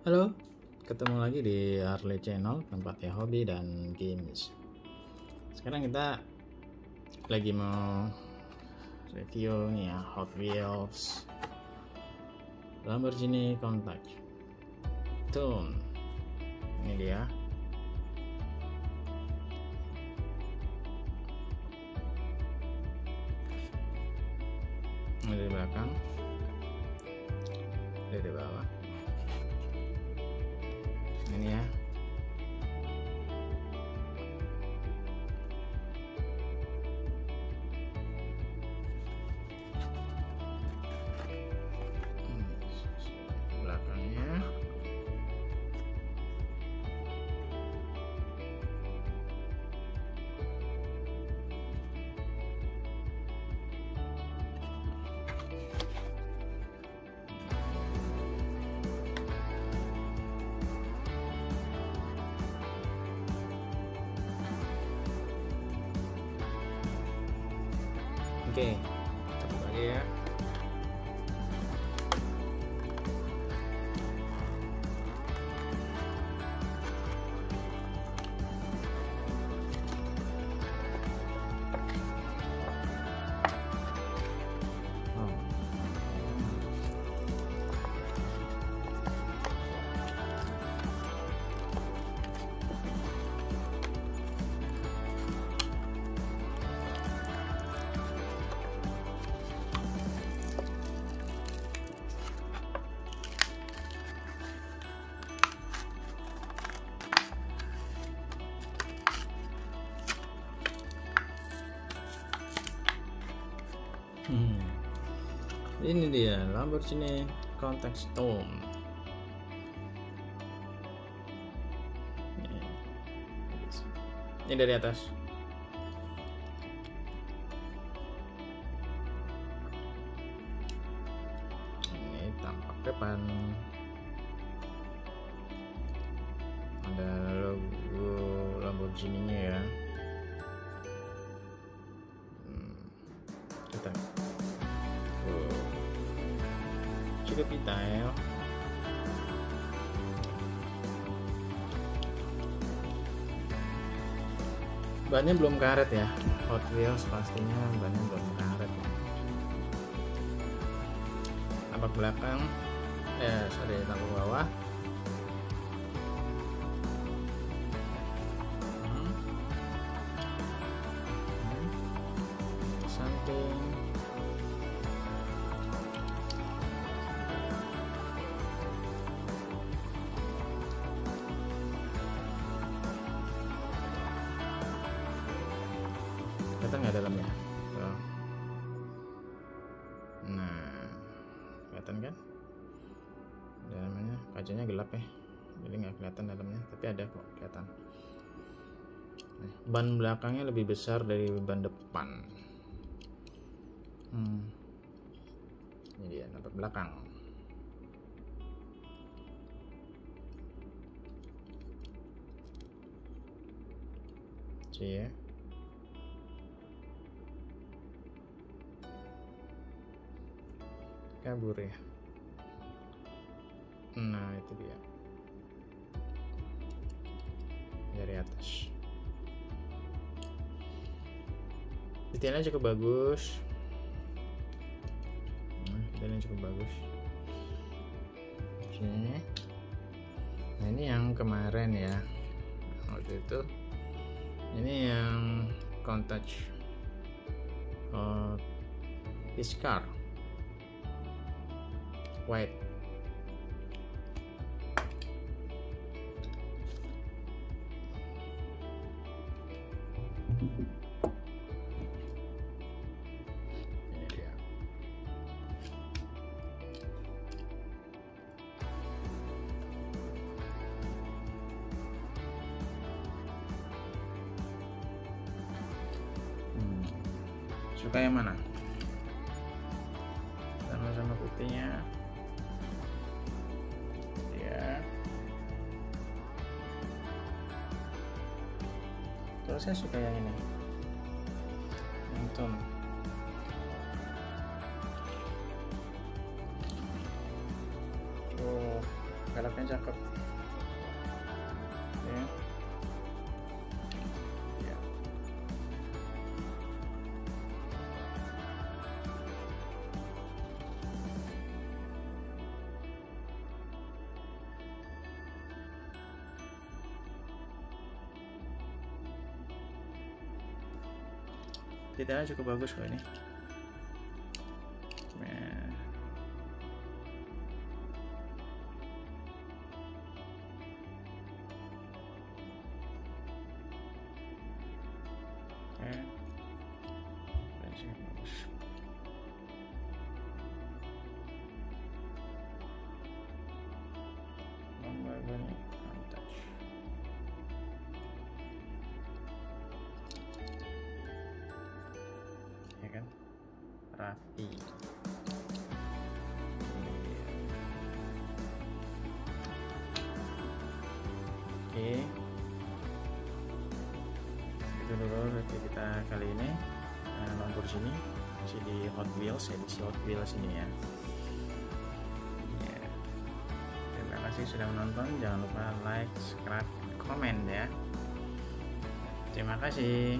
Halo, ketemu lagi di Harley Channel, tempatnya hobi dan games. Sekarang kita lagi mau review nih ya Hot Wheels Lamborghini Countach Tune. Ini dia. Ini dari belakang, dari bawah oke. Cabut lagi ya Ini dia Lamborghini Countach Storm. Ini. Dari atas. Ini tampak depan. Ada logo Lamborghini-nya ya. Hmm. Detail bannya belum karet ya Hot Wheels pastinya bannya belum karet ya. tampak belakang eh sorry tampak bawah Hmm. Hmm. samping kelihatan nggak dalamnya Tuh. nah kelihatan kan dalamnya kacanya gelap ya jadi nggak kelihatan dalamnya tapi ada kok kelihatan Nah, ban belakangnya lebih besar dari ban depan hmm. ini dia nampak belakang Cie. Kabur ya? Nah itu dia. Dari atas. Detailnya cukup bagus. Nah, detailnya cukup bagus. Oke. Nah ini yang kemarin ya. Waktu itu. Ini yang Countach uh, Piscar white Hmm. suka yang mana? Sama-sama putihnya saya suka yang ini. Yang tone tuh velgnya cakep detailnya cukup bagus kok ini Nah. Oke. Rapi Iya. oke. Itu dulu kita kali ini. Nonton sini. Masih di Hot Wheels edisi Hot Wheels ini ya. Ya. terima kasih sudah menonton. Jangan lupa like subscribe komen ya. Terima kasih